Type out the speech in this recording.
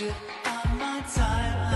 wasted on my time.